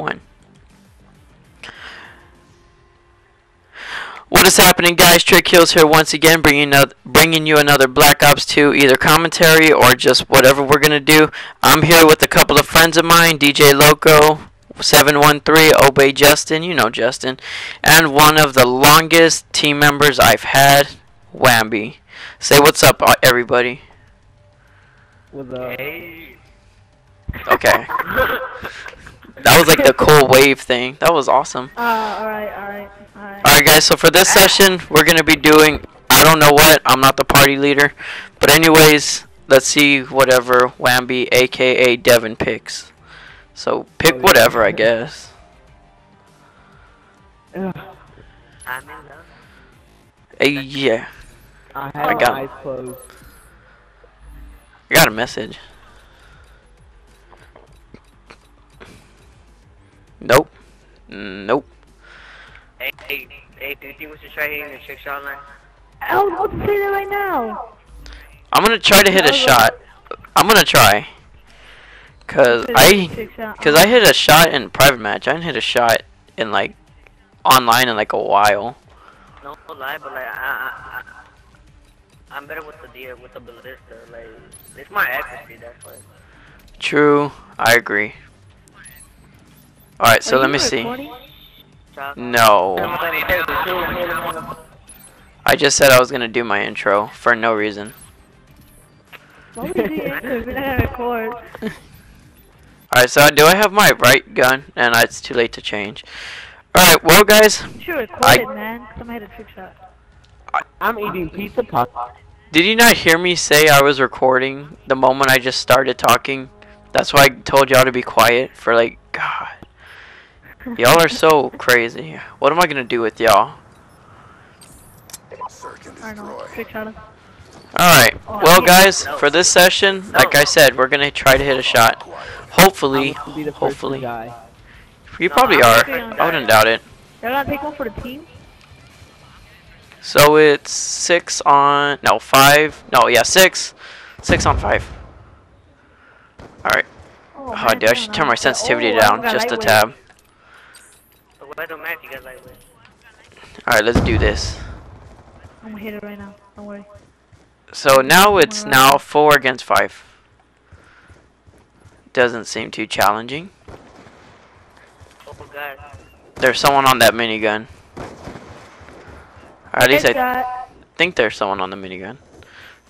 one. What is happening, guys? Trick Kills here once again, bringing another, bringing you another Black Ops 2 either commentary or just whatever we're gonna do. I'm here with a couple of friends of mine, DJ Loco, 713, Obey Justin, you know Justin, and one of the longest team members I've had, Wamby. Say what's up, uh, everybody. With a Hey. Okay. That was like the cool wave thing. That was awesome. Uh, alright, alright, alright. Alright guys, so for this session, we're going to be doing, I don't know what, I'm not the party leader. But anyways, let's see whatever Wamby, aka Devin picks. So pick Oh, yeah. whatever, I guess. Ugh, I'm in love. Uh, yeah, I I have my got- eyes closed. I got a message. Nope. Nope. Hey, hey, hey, do you think we should try hitting the trick shot line? I was about to say that right now. I'm going to try to hit a shot. I'm going to try. Cause I, cause I hit a shot in private match. I didn't hit a shot in like online in like a while. No lie, but like, I, I, I, I'm better with the deer, with the ballista. Like, it's my accuracy, that's why. True, I agree. Alright, so Are let me see. recording? Chop. No. I just said I was gonna do my intro for no reason. Why would you do it if you're not gonna record? Alright, so do I have my right gun? And it's too late to change. Alright, well guys, You should record I- it, man. Somebody had a trick shot. I'm eating pizza pop. did you not hear me say I was recording the moment I just started talking? That's why I told y'all to be quiet for like, God. Y'all are so crazy. What am I gonna do with y'all? I don't know. Trick shot him. Alright, well guys, for this session, like I said, we're gonna try to hit a shot. Hopefully, I'm gonna be the first hopefully. You probably are. I wouldn't doubt it. Y'all gonna take one for the team? So it's six on, no, five, no, yeah, six. Six on five. Alright. Oh, Oh, dude, I should turn my sensitivity down just a tab. So why don't match you guys like this? Alright, let's do this. I'm gonna hit it right now. Don't worry. So now it's now four against five. Doesn't seem too challenging. Oh god. There's someone on that minigun. Or at least I Headshot. think there's someone on the minigun.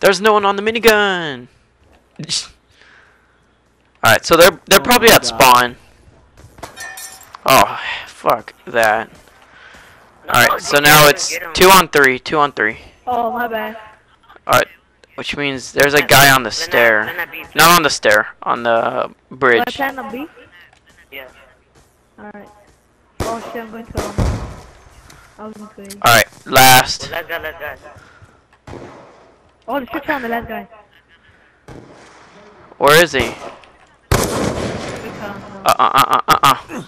There's no one on the minigun. All right, so they're they're Oh probably at God. spawn. Oh, fuck that. All right, so now it's two on three, two on three. Oh, my bad. All right, which means there's a guy on the stair. let that be- Not on the stair, on the bridge. plan on B? Yeah. Alright. Oh shit, I'm going to um, I was going to A. All right, Well, last. let's go, let's go. Oh, the trick shot on the last guy. Where is he? Trick Uh uh uh uh uh.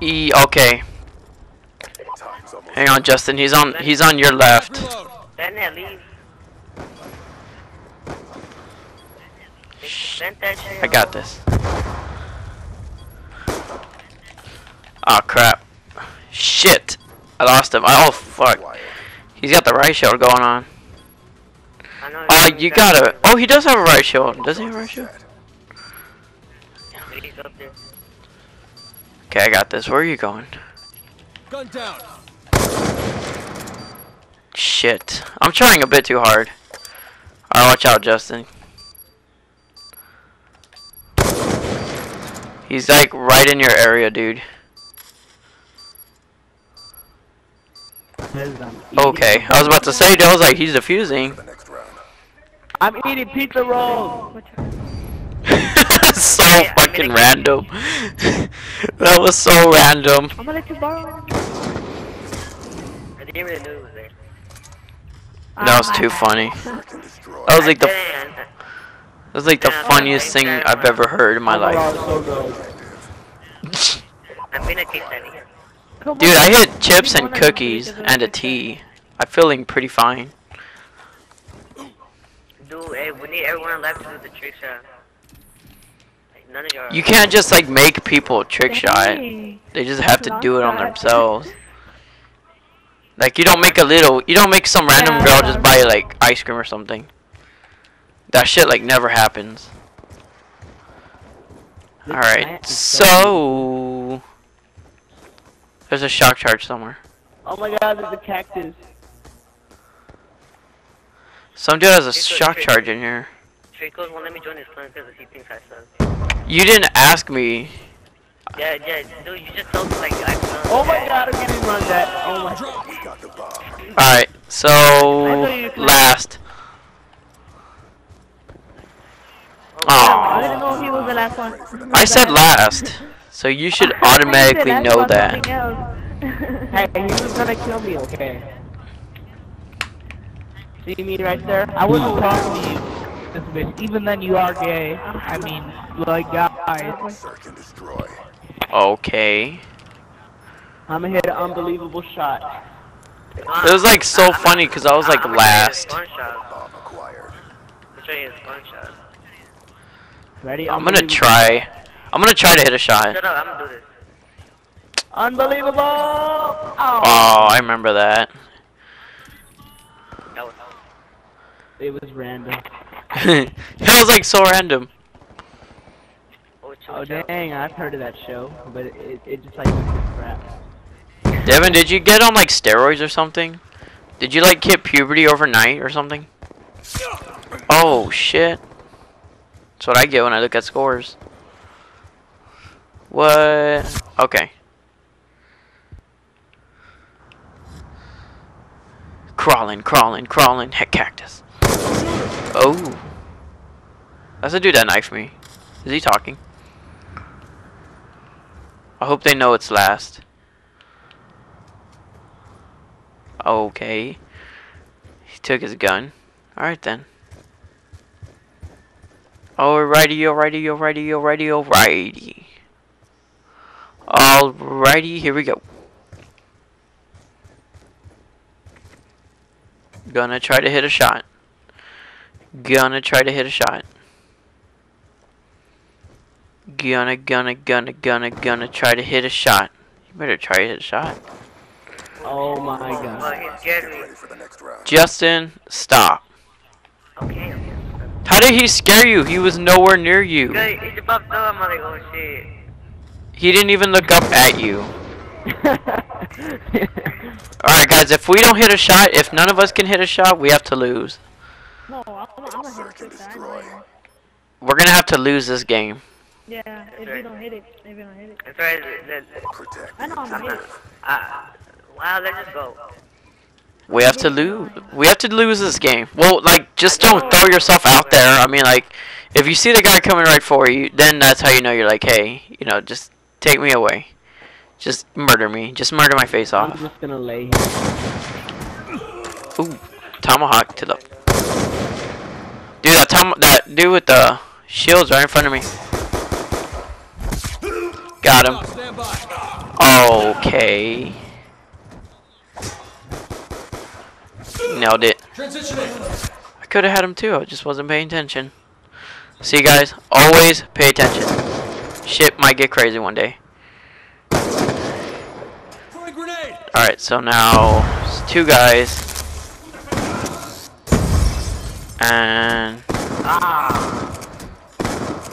E okay. Hang on, Justin. He's on. He's on your left. Send leave. Send that shit. I got this. Oh crap! Shit! I lost him. Oh fuck! He's got the riot shield going on. Oh, you got- gotta. Oh, he does have a riot shield. Does he have a riot shield? He's up there. Okay, I got this. Where are you going? Gun down. Shit! I'm trying a bit too hard. Alright, watch out, Justin. He's like right in your area, dude. Because I'm eating- Okay, I was about to say, I was like, he's defusing. I'm eating pizza rolls. Which so fucking random. that was so random. I'm gonna let you borrow it. I didn't really know it was there. That was too ah, funny. That was like the that was like the funniest thing I've ever heard in my life. Overall, so good. I'm gonna keep that Dude, I hit chips and cookies and a tea. I'm feeling pretty fine. Dude, hey, we need everyone left to do the trick shot. Like, None of your. You can't just like make people trick shot. They just have to do it on themselves. Like you don't make a little, you don't make some random girl just buy like ice cream or something. That shit like never happens. All right, so- so there's a shock charge somewhere. Oh my god, there's a cactus. Some dude has a shock charge in here. Trickles won't let me join his clan because he thinks I suck. You didn't ask me. Yeah, yeah, dude, you just told me like I suck. Oh my god, I'm getting run that. Oh my Drop. All right, so thought you were- last. Oh, I didn't know he was the last one. I said last, so you should automatically know that. Hey, he was gonna kill me, okay? See me right there? I wasn't hmm. talking to you, this bitch. Even then, you are gay. I mean, like, guys. Okay. I'm gonna hit an unbelievable shot. It was like so funny because I was like last. I'll show you his gunshot. Ready? I'm gonna try. I'm gonna try to hit a shot. Shut up, I'm gonna do this. Unbelievable! Oh. Oh, I remember that. That. It was random. it was like so random. Oh, dang, I've heard of that show, but it, it, it just like crap. Devin, did you get on like steroids or something? Did you like hit puberty overnight or something? Oh shit. That's what I get when I look at scores. What? Okay. Crawling, crawling, crawling. Heck, cactus. Oh. That's a dude that knifed me. Is he talking? I hope they know it's last. Okay. He took his gun. Alright then. Alrighty, alrighty, alrighty, alrighty, alrighty. Alrighty, here we go. Gonna try to hit a shot. Gonna try to hit a shot. Gonna, gonna, gonna, gonna, gonna try to hit a shot. You better try to hit a shot. Oh my god. he scared me. Justin, stop. Okay, okay. How did he scare you? He was nowhere near you. Good, he popped I'm like, oh shit. He didn't even look up at you. Alright, guys, if we don't hit a shot, if none of us can hit a shot, we have to lose. We're gonna have to lose this game. Yeah, if you don't hit it, if you don't hit it. That's right, that, that, I know I'm I'm gonna hit it. Ah, wow, let's just go. We have to lose. We have to lose this game. Well, like, just don't throw yourself out there. I mean, like, if you see the guy coming right for you, then that's how you know you're like, hey, you know, just take me away. Just murder me. Just murder my face off. I'm just gonna lay here. Ooh, tomahawk to the. That that dude with the shields right in front of me. Got him. Okay. Nailed it. I could have had him too. I just wasn't paying attention. See, guys, always pay attention. Shit might get crazy one day. All right, so now it's two guys, and Ah.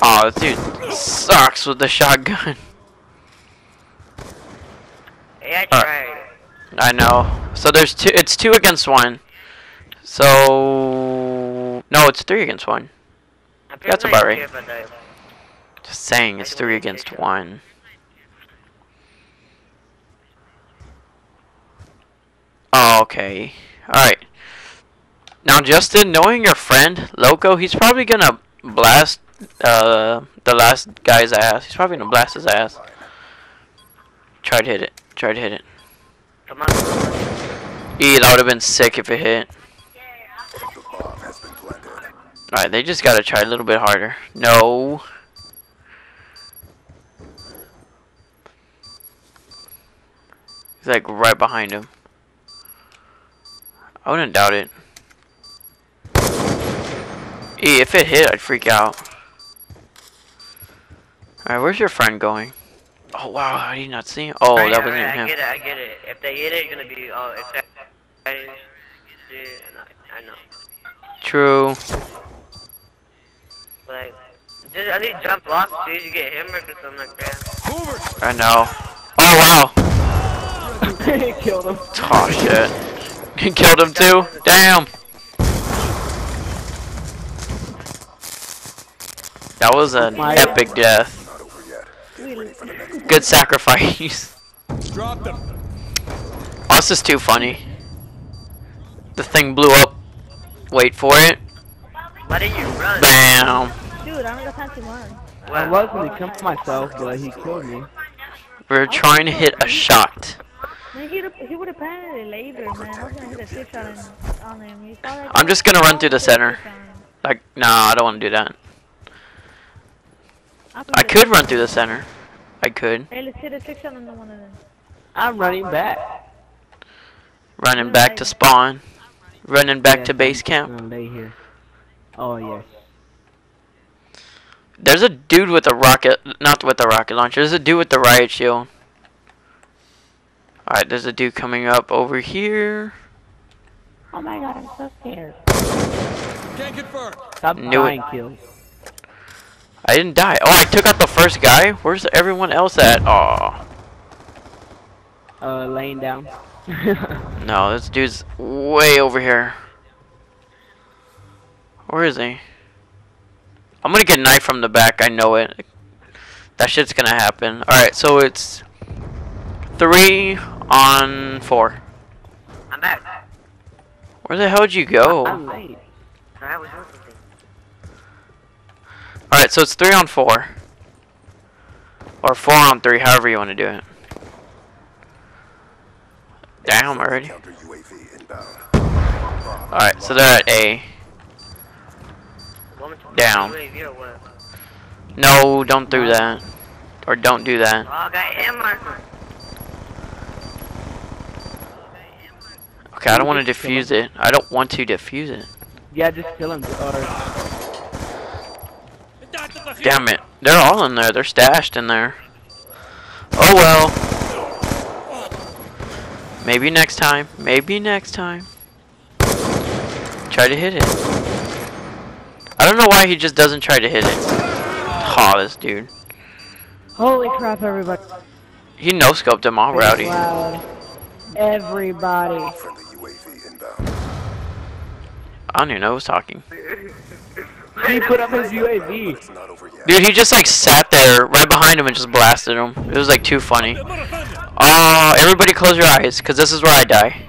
oh, this dude sucks with the shotgun. Hey, I Alright. I know. So there's two. It's two against one. So no, it's three against one. That's about right. if I die. Just saying, it's three against one. Oh, okay. Alright. Now, Justin, knowing your friend, Loco, he's probably gonna blast uh, the last guy's ass. He's probably gonna blast his ass. Try to hit it. Try to hit it. Come on. E, that would have been sick if it hit. Alright, they just gotta try a little bit harder. No. He's like right behind him. I wouldn't doubt it. E, if it hit, I'd freak out. Alright, where's your friend going? Oh wow, how did you not see him? Oh, Alright, that wasn't alright, I him. get it, I get it. If they hit it, it's gonna be oh, exciting. shit, I know. True. Like, just at least jump off so you get him or something like that. I know. Oh wow. he Killed him. Oh shit. He killed him too? Damn. That was an My- epic death. Good sacrifice. Drop them. Oh, this is too funny. The thing blew up. Wait for it. Why did you run? Bam. Dude, I don't got time to run. I was gonna kill myself, but he killed me. We're trying to hit a shot. Man, he, he would have planted it later, man. I was gonna hit a six shot on- on him. You saw that? I'm just gonna run through the I was gonna center. six shot him. Like, nah, I don't want to do that. I'm I gonna- could run through the center. I could. Hey, let's hit a six shot on one of them. I'm running back. Running back to spawn. Running back Yeah, to base camp. lay here. Oh yes. There's a dude with a rocket, not with a rocket launcher. There's a dude with the riot shield. Alright, there's a dude coming up over here. Oh my god, I'm so scared. Can't confirm. Stop Knew it. dying kills. I didn't die. Oh, I took out the first guy. Where's everyone else at? Oh, Uh, laying down. no, this dude's way over here. Where is he? I'm gonna get a knife from the back. I know it. That shit's gonna happen. Alright, so it's three on four. I'm back. Where the hell did you go? I'm late. I was doing something. Alright, so it's three on four. Or four on three, however you want to do it. Damn, already. Alright, so they're at A. Down. No, don't do that. Or don't do that. Okay, I don't want to defuse it. I don't want to defuse it. Yeah, just kill him. Or Damn it. They're all in there. They're stashed in there. Oh well. Maybe next time. Maybe next time. Try to hit it. I don't know why he just doesn't try to hit it. Aw, this dude. Holy crap, everybody. He no scoped him all rowdy. Loud. Everybody. Friendly UAV inbound. I don't even know who's talking. he put up his UAV. It's not over yet. Dude, he just like sat there right behind him and just blasted him. It was like too funny. Oh, everybody close your eyes, cause this is where I die.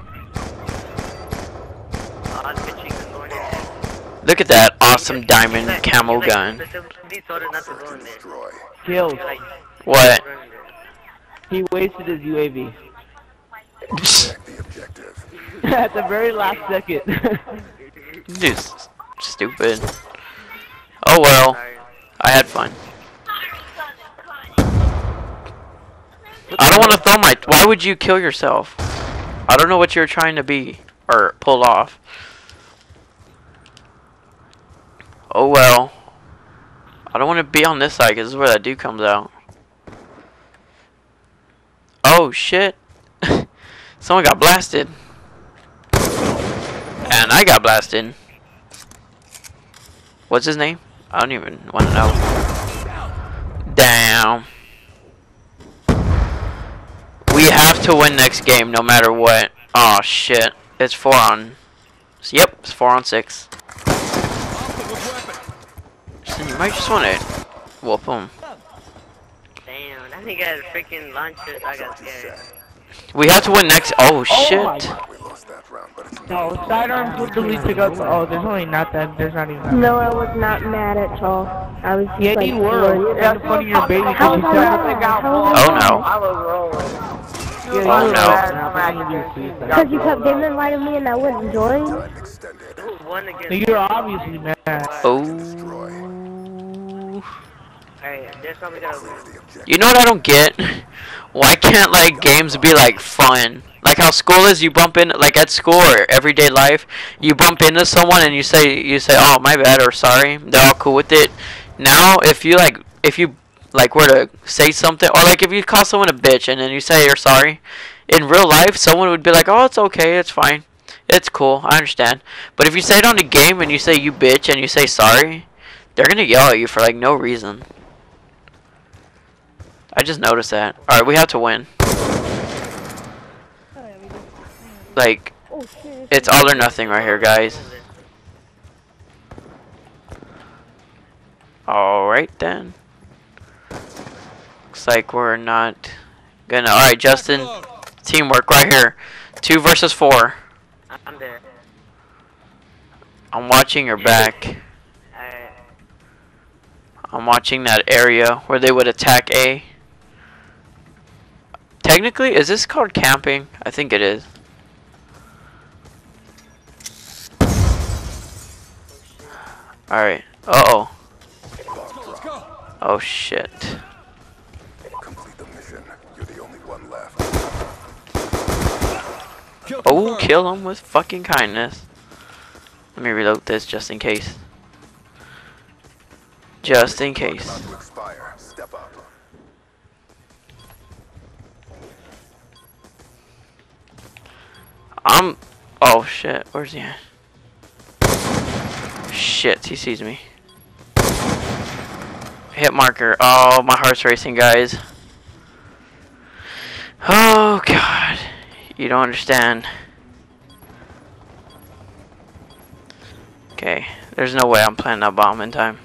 Look at Chica going in. Look at that awesome diamond He's like- camo gun. He told her not to go in there. Destroy. Kills. He's like, What? run in there. He wasted his UAV Protect the objective. at the very last second. Dude's stupid. Oh well, I had fun. I don't want to throw my. Why would you kill yourself? I don't know what you're trying to be or pull off. Oh well. I don't want to be on this side because this is where that dude comes out. Oh shit. Someone got blasted. And I got blasted. What's his name? I don't even want to know. Damn. We have to win next game no matter what. Oh shit. It's four on. Yep, it's four on six. So you might just want to whoop him. Damn, that nigga had a freaking launcher. I got scared. We have to win next. Oh, oh shit. my- We lost that round, but no, sidearms would delete to go. Oh, there's only not that. There's not even. That. No, I was not mad at all. I was Yeah, like, you were. yeah. In front of your baby. How was I Because mad? How Oh no. I was rolling. Oh, you Oh, no. mad. I'm not gonna do suicide. Because you kept getting invited me and I wouldn't join. time extended. Who won against No, You're obviously mad. Oh. Alright, there's something gotta win. The objective. You know what I don't get? Why can't like games be like fun? Like how school is, you bump in like at school or everyday life, you bump into someone and you say you say, "Oh, my bad" or "Sorry." They're all cool with it. Now, if you like, if you like were to say something, or like if you call someone a bitch and then you say you're sorry, in real life, someone would be like, "Oh, it's okay, it's fine, it's cool, I understand." But if you say it on the game and you say you bitch and you say sorry, they're gonna yell at you for like no reason. I just noticed that. All right, we have to win. Like it's all or nothing right here, guys. All right then. Looks like we're not gonna. All right, Justin. Teamwork right here. Two versus four. I'm there. I'm watching your back. I'm watching that area where they would attack A. Technically, is this called camping? I think it is. Alright. Uh oh. Oh shit. Oh, kill him with fucking kindness. Let me reload this just in case. Just in case. I'm. Oh shit. Where's he at? Shit, he sees me. Hit marker. Oh, my heart's racing, guys. Oh god. You don't understand. Okay, there's no way I'm planting that bomb in time.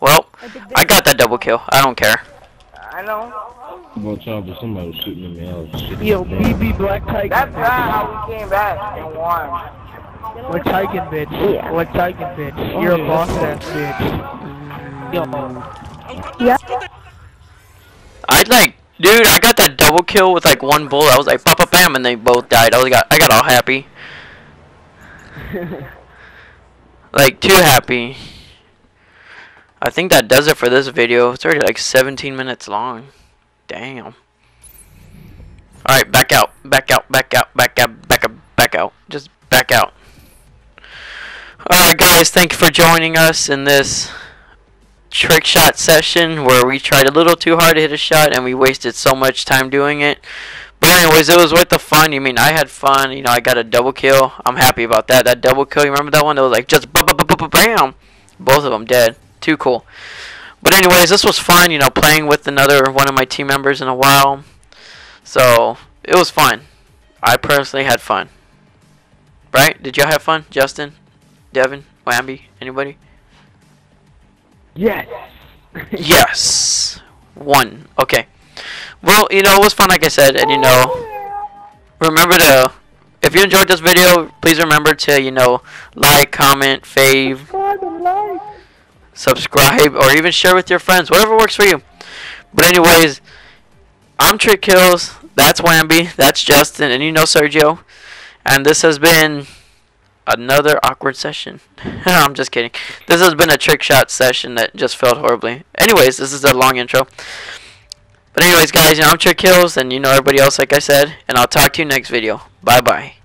Well, I got that double kill. I don't care. I know. Watch out for somebody shooting in the house. Shit Yo, in the house. BB Black Tiger. That's not how we came back and won. We're Tiger, bitch. Yeah. We're Tiger, bitch. Oh, You're a boss ass bitch. Yo. Yeah. I'd like, dude, I got that double kill with like one bullet. I was like, pop, pop, bam, and they both died. I was got, I got all happy, like too happy. I think that does it for this video. It's already like 17 minutes long. Damn. All right, back out, back out, back out, back out, back out, back out. Just back out. All right, guys, thank you for joining us in this trick shot session where we tried a little too hard to hit a shot and we wasted so much time doing it. But anyways, it was worth the fun. You mean I had fun. You know, I got a double kill. I'm happy about that. That double kill. You remember that one? That was like just ba ba ba ba ba bam. Both of them dead. Too cool. But anyways, this was fun. You know, playing with another one of my team members in a while. So it was fun. I personally had fun. Right? Did y'all have fun? Justin, Devin, Wamby, anybody? Yes. Yes. One. Okay. Well, you know, it was fun, like I said, and you know, remember to, if you enjoyed this video, please remember to, you know, like, comment, fave, subscribe, or even share with your friends, whatever works for you. But anyways, I'm Trick Kills, that's Wamby, that's Justin, and you know Sergio, and this has been another awkward session. I'm just kidding. This has been a trick shot session that just failed horribly. Anyways, this is a long intro. But anyways, guys, you know, I'm Trick Kills, and you know everybody else, like I said, and I'll talk to you next video. Bye bye.